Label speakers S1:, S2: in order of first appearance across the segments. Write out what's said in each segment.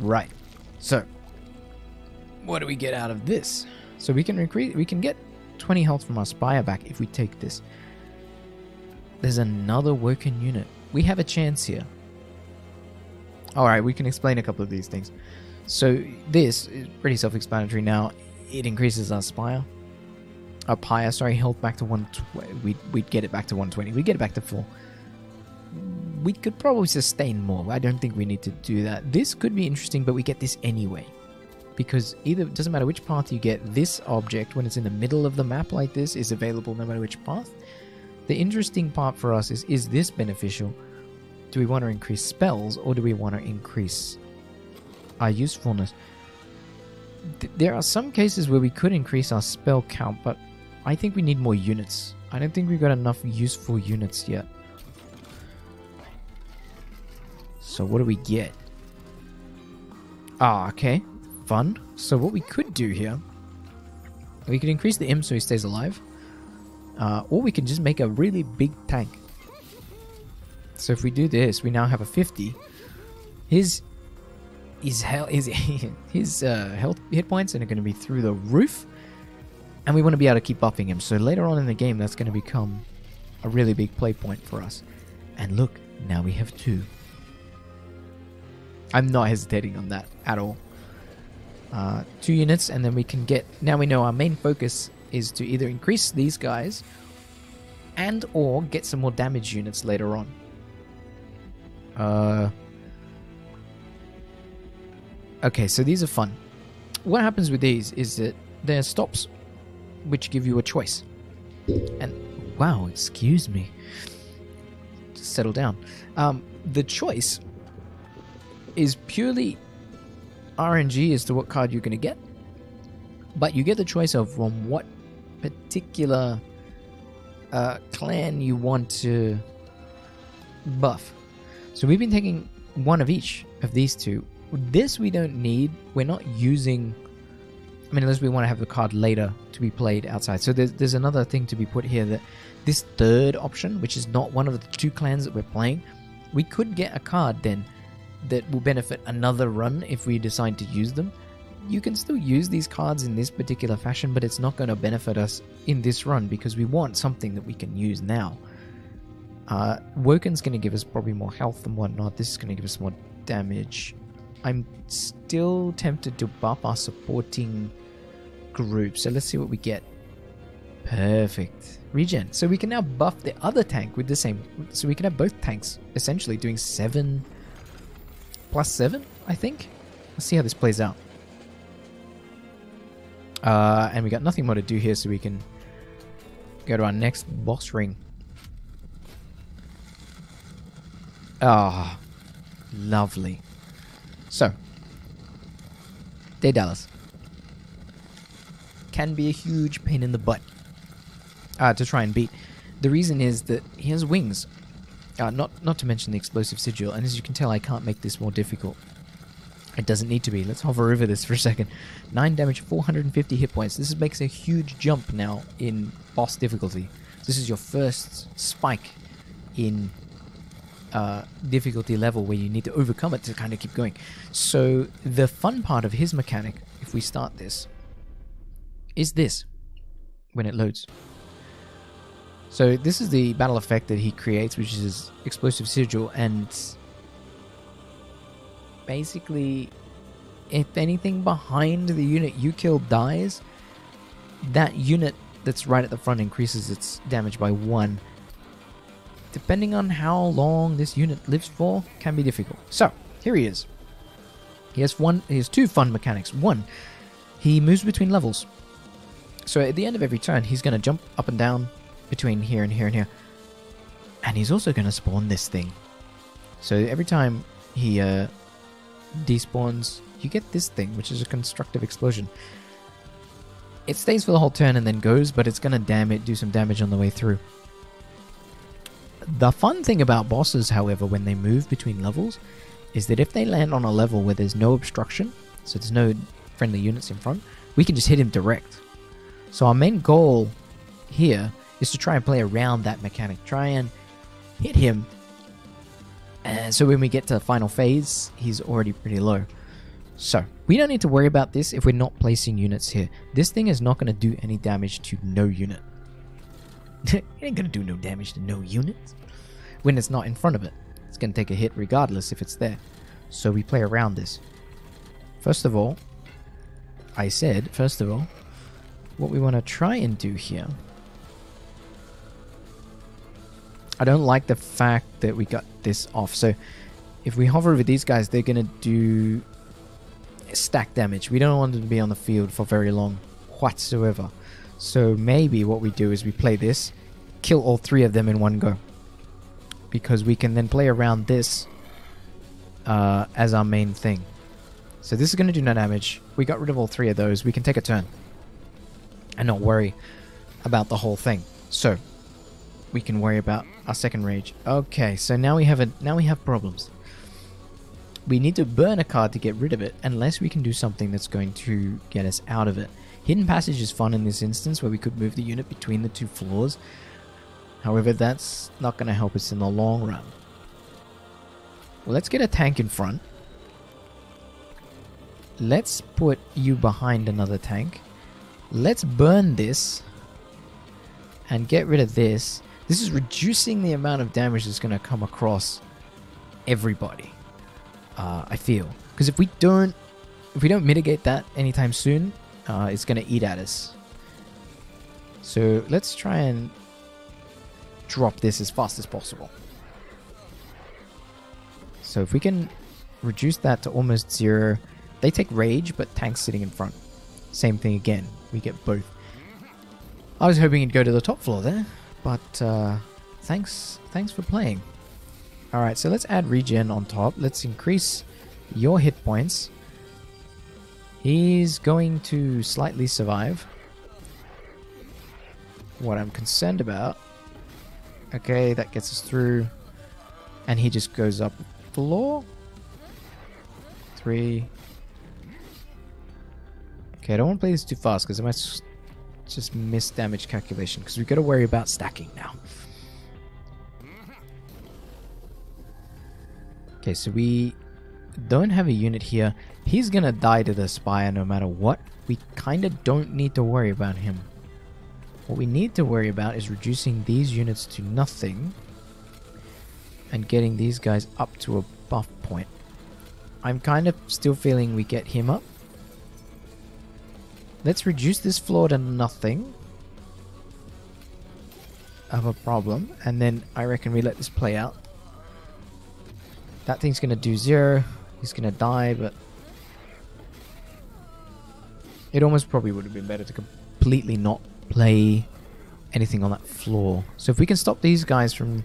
S1: Right. So, what do we get out of this? So we can increase. We can get 20 health from our Spire back if we take this. There's another Woken unit. We have a chance here. Alright, we can explain a couple of these things. So this is pretty self-explanatory now. It increases our Spire. Our Pyre, sorry, health back to 120. We'd, we'd get it back to 120. We'd get it back to full. We could probably sustain more. I don't think we need to do that. This could be interesting, but we get this anyway because either it doesn't matter which path you get, this object, when it's in the middle of the map like this, is available no matter which path. The interesting part for us is is this beneficial? Do we want to increase spells or do we want to increase our usefulness? Th- there are some cases where we could increase our spell count, but I think we need more units. I don't think we've got enough useful units yet. So what do we get? Ah, okay fun. So what we could do here, we could increase the imp so he stays alive, uh, or we can just make a really big tank. So if we do this, we now have a 50. His his hell his his uh, health hit points and are going to be through the roof, and we want to be able to keep buffing him. So later on in the game, that's going to become a really big play point for us. And look, now we have two. I'm not hesitating on that at all uh, two units, and then we can get. Now we know our main focus is to either increase these guys and or get some more damage units later on. Uh. Okay, so these are fun. What happens with these is that there are stops which give you a choice. And wow, excuse me. Just settle down. Um, the choice is purely RNG as to what card you're going to get, but you get the choice of from what particular uh, clan you want to buff. So we've been taking one of each of these two. This we don't need. We're not using. I mean, unless we want to have the card later to be played outside. So there's, there's another thing to be put here that this third option, which is not one of the two clans that we're playing, we could get a card then that will benefit another run if we decide to use them. You can still use these cards in this particular fashion, but it's not going to benefit us in this run because we want something that we can use now. Uh, Woken's going to give us probably more health and whatnot. This is going to give us more damage. I'm still tempted to buff our supporting group. So let's see what we get. Perfect. Regen. So we can now buff the other tank with the same. So we can have both tanks essentially doing 7 plus 7, I think. Let's see how this plays out. Uh, and we got nothing more to do here, so we can go to our next boss ring. Ah, oh, lovely. So, Daedalus can be a huge pain in the butt uh, to try and beat. The reason is that he has wings, uh, not, not to mention the explosive sigil, and as you can tell, I can't make this more difficult. It doesn't need to be. Let's hover over this for a second. 9 damage, 450 hit points. This makes a huge jump now in boss difficulty. This is your first spike in uh, difficulty level where you need to overcome it to kind of keep going. So the fun part of his mechanic, if we start this, is this when it loads. So this is the battle effect that he creates, which is his explosive sigil, and basically, if anything behind the unit you kill dies, that unit that's right at the front increases its damage by one. Depending on how long this unit lives for, can be difficult. So here he is. He has one. He has two fun mechanics. One, he moves between levels. So at the end of every turn, he's going to jump up and down between here and here and here. And he's also going to spawn this thing. So every time he uh, despawns, you get this thing, which is a constructive explosion. It stays for the whole turn and then goes, but it's going to damage, do some damage on the way through. The fun thing about bosses, however, when they move between levels, is that if they land on a level where there's no obstruction, so there's no friendly units in front, we can just hit him direct. So our main goal here is to try and play around that mechanic. Try and hit him. And so when we get to the final phase, he's already pretty low. So, we don't need to worry about this if we're not placing units here. This thing is not going to do any damage to no unit. it ain't going to do no damage to no units when it's not in front of it. It's going to take a hit regardless if it's there. So we play around this. First of all, I said, first of all, what we want to try and do here. I don't like the fact that we got this off. So if we hover over these guys, they're going to do stack damage. We don't want them to be on the field for very long whatsoever. So maybe what we do is we play this, kill all three of them in one go. Because we can then play around this uh, as our main thing. So this is going to do no damage. We got rid of all three of those. We can take a turn and not worry about the whole thing. So we can worry about our second rage. Okay, so now we have a now we have problems. We need to burn a card to get rid of it unless we can do something that's going to get us out of it. Hidden Passage is fun in this instance where we could move the unit between the two floors. However, that's not going to help us in the long run. Well, let's get a tank in front. Let's put you behind another tank. Let's burn this and get rid of this. This is reducing the amount of damage that's going to come across everybody. Uh, I feel because if we don't, if we don't mitigate that anytime soon, uh, it's going to eat at us. So let's try and drop this as fast as possible. So if we can reduce that to almost zero, they take rage, but tank's sitting in front. Same thing again. We get both. I was hoping he'd go to the top floor there, but uh, thanks, thanks for playing. All right, so let's add regen on top. Let's increase your hit points. He's going to slightly survive. What I'm concerned about. Okay, that gets us through. And he just goes up floor. Three. Okay, I don't want to play this too fast because I might just miss damage calculation because we've got to worry about stacking now. Okay, so we don't have a unit here. He's gonna die to the Spire no matter what. We kind of don't need to worry about him. What we need to worry about is reducing these units to nothing and getting these guys up to a buff point. I'm kind of still feeling we get him up. Let's reduce this floor to nothing of a problem, and then I reckon we let this play out. That thing's gonna do zero. He's gonna die, but it almost probably would have been better to completely not play anything on that floor. So if we can stop these guys from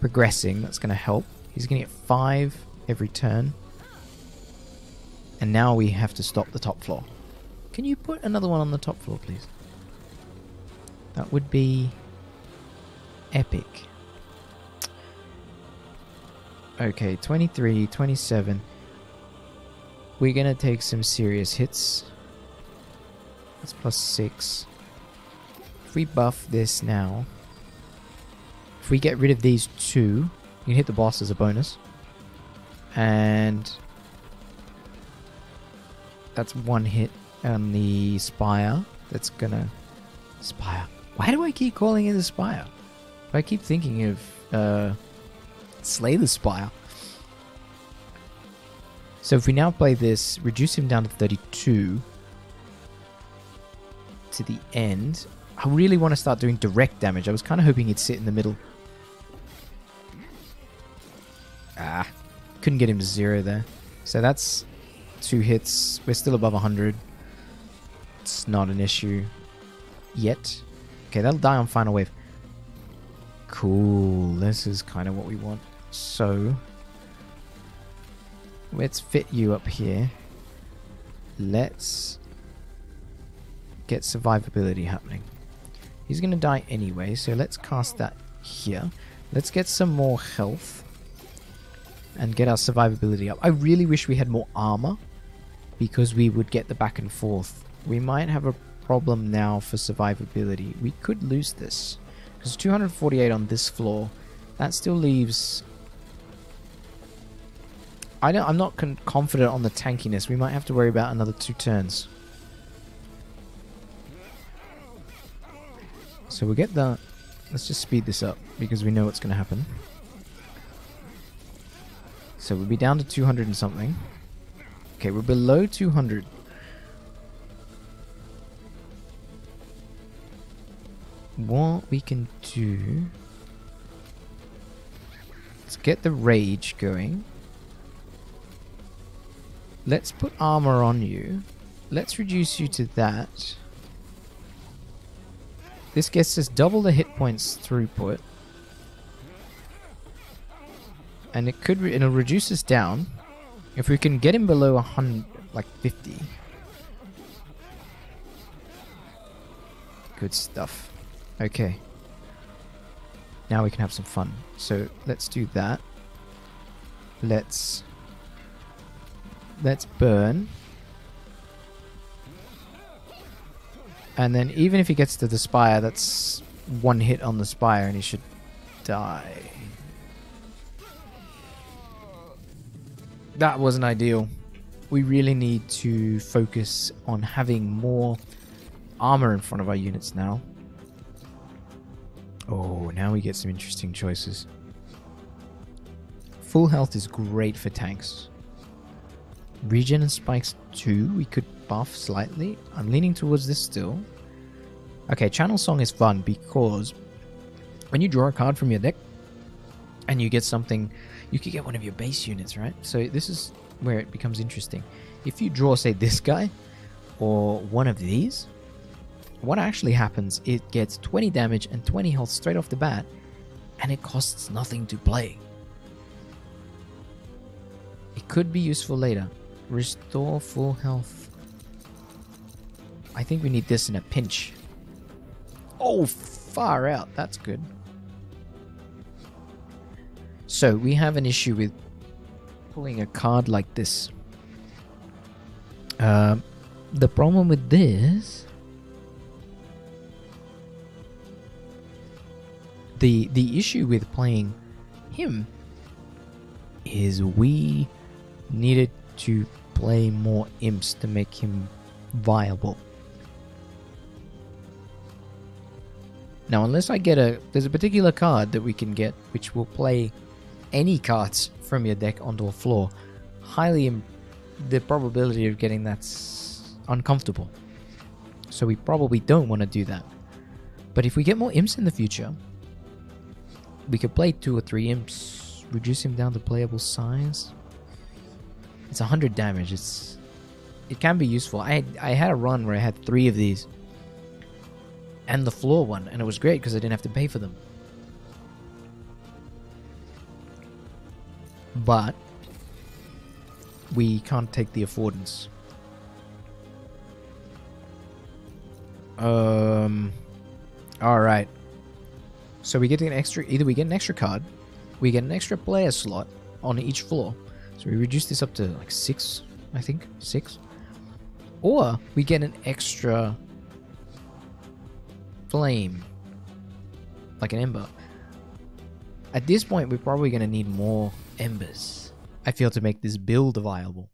S1: progressing, that's gonna help. He's gonna get five every turn. And now we have to stop the top floor. Can you put another one on the top floor, please? That would be epic. Okay, 23, 27. We're gonna take some serious hits. That's plus 6. If we buff this now, if we get rid of these two, you can hit the boss as a bonus. And that's one hit on the Spire. That's gonna... Spire. Why do I keep calling it a Spire? I keep thinking of uh, Slay the Spire. So if we now play this, reduce him down to 32 to the end. I really want to start doing direct damage. I was kind of hoping he'd sit in the middle. Ah, couldn't get him to zero there. So that's two hits. We're still above 100. It's not an issue yet. Okay, that'll die on final wave. Cool. This is kind of what we want. So, let's fit you up here. Let's get survivability happening. He's going to die anyway, so let's cast that here. Let's get some more health and get our survivability up. I really wish we had more armor because we would get the back and forth. We might have a problem now for survivability. We could lose this because 248 on this floor, that still leaves I don't, I'm not con- confident on the tankiness. We might have to worry about another two turns. So we'll get the... Let's just speed this up because we know what's going to happen. So we'll be down to 200 and something. Okay, we're below 200. What we can do... Let's get the rage going. Let's put armor on you. Let's reduce you to that. This gets us double the hit points throughput. And it could, re it'll reduce us down. If we can get him below 100, like 50. Good stuff. Okay. Now we can have some fun. So let's do that. Let's let's burn. And then even if he gets to the spire, that's one hit on the spire and he should die. That wasn't ideal. We really need to focus on having more armor in front of our units now. Oh, now we get some interesting choices. Full health is great for tanks. Regen and spikes 2, we could buff slightly. I'm leaning towards this still. Okay, Channel Song is fun because when you draw a card from your deck and you get something, you could get one of your base units, right? So this is where it becomes interesting. If you draw, say, this guy or one of these, what actually happens, it gets 20 damage and 20 health straight off the bat, and it costs nothing to play. It could be useful later. Restore full health. I think we need this in a pinch. Oh, far out. That's good. So, we have an issue with pulling a card like this. Um, the problem with this... The, the issue with playing him is we needed to play more imps to make him viable. Now, unless I get a... There's a particular card that we can get which will play any cards from your deck onto a floor. Highly... The probability of getting that's uncomfortable. So we probably don't want to do that. But if we get more imps in the future, we could play two or three imps, reduce him down to playable size. It's 100 damage. It's it can be useful. I I had a run where I had three of these, and the floor one, and it was great because I didn't have to pay for them. But we can't take the affordance. Um. All right. So we get an extra. Either we get an extra card, we get an extra player slot on each floor. So we reduce this up to like six, I think, six. Or we get an extra flame, like an ember. At this point, we're probably going to need more embers. I feel to make this build viable.